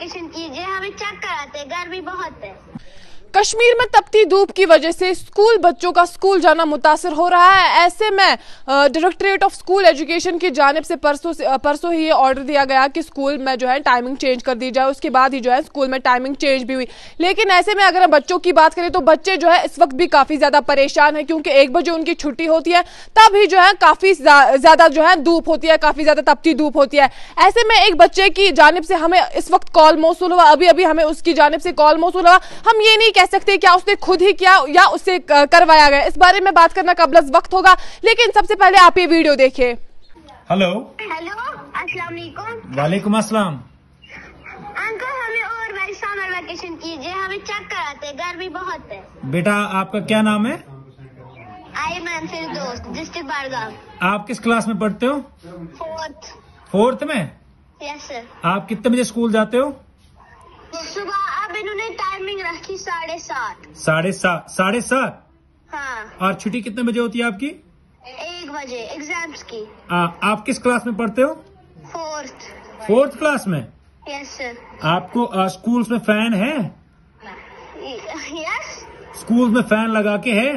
Vacation कीजिए हमें check कराते गर्मी बहुत है। कश्मीर में तपती धूप की वजह से स्कूल बच्चों का स्कूल जाना मुतासर हो रहा है। ऐसे में डायरेक्टरेट ऑफ़ स्कूल एजुकेशन की जानब से परसों से परसों ही ये ऑर्डर दिया गया कि स्कूल में जो है टाइमिंग चेंज कर दी जाए। उसके बाद ही जो है स्कूल में टाइमिंग चेंज भी हुई। लेकिन ऐसे में अगर हम बच्चों की बात करें तो बच्चे जो है इस वक्त भी काफ़ी ज़्यादा परेशान है, क्योंकि एक बजे उनकी छुट्टी होती है, तब ही जो है काफ़ी ज़्यादा जो है धूप होती है, काफ़ी ज़्यादा तपती धूप होती है। ऐसे में एक बच्चे की जानब से हमें इस वक्त कॉल मौसू हुआ। अभी अभी हमें उसकी जानब से कॉल मौसू हुआ। हम ये नहीं कह सकते क्या उसने खुद ही किया या उससे करवाया गया? इस बारे में बात करना कबल वक्त होगा लेकिन सबसे पहले आप ये वीडियो देखिए। हेलो। हेलो अस्सलाम वालेकुम। वालेकुम अस्सलाम। अंकल हमें और वे- समर वेकेशन कीजिए हमें चक्कर आते हैं गर्मी बहुत है। बेटा आपका क्या नाम है? आई फिर दोस्त डिस्ट्रिक्ट आप किस क्लास में पढ़ते हो? फोर्थ फोर्थ में? यस सर आप कितने बजे स्कूल जाते हो? टाइमिंग रखी साढ़े सात। साढ़े सात साढ़े सात? हाँ। और छुट्टी कितने बजे होती है आपकी? एक बजे एग्ज़ाम्स की। आ, आप किस क्लास में पढ़ते हो? फोर्थ फोर्थ क्लास में? यस सर आपको आ, स्कूल्स में फ़ैन है? यस स्कूल में फ़ैन लगा के है?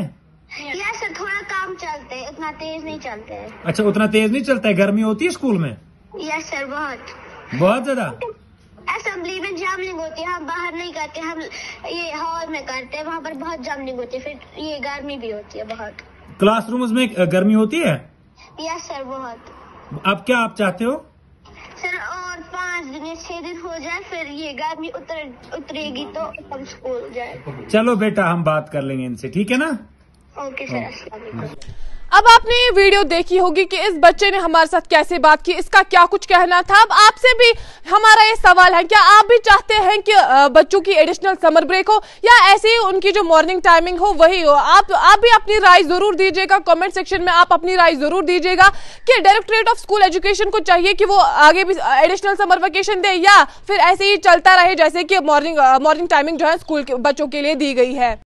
यस सर थोड़ा काम चलते हैं उतना तेज नहीं चलते। हैं अच्छा उतना तेज नहीं चलता है? गर्मी होती है स्कूल में? यस सर बहुत। बहुत ज़्यादा? असेंबली में जमनिंग होती है हम बाहर नहीं करते हम ये हॉल में करते हैं वहाँ पर बहुत जमनिंग होती है फिर ये गर्मी भी होती है बहुत। क्लासरूम्स में गर्मी होती है? यस सर बहुत। अब क्या आप चाहते हो? सर और पाँच दिन या छह दिन हो जाए फिर ये गर्मी उतर उतरेगी तो हम स्कूल जाए। चलो बेटा हम बात कर लेंगे इनसे ठीक है ना? ओके सर अस्सलाम वालेकुम अब आपने ये वीडियो देखी होगी कि इस बच्चे ने हमारे साथ कैसे बात की, इसका क्या कुछ कहना था। अब आपसे भी हमारा ये सवाल है, क्या आप भी चाहते हैं कि बच्चों की एडिशनल समर ब्रेक हो? या ऐसे ही उनकी जो मॉर्निंग टाइमिंग हो, वही हो? आप आप भी अपनी राय ज़रूर दीजिएगा कमेंट सेक्शन में आप अपनी राय ज़रूर दीजिएगा कि डायरेक्टरेट ऑफ़ स्कूल एजुकेशन को चाहिए कि वो आगे भी एडिशनल समर वेकेशन दे, या फिर ऐसे ही चलता रहे जैसे कि मॉर्निंग मॉर्निंग टाइमिंग जो है स्कूल के, बच्चों के लिए दी गई है।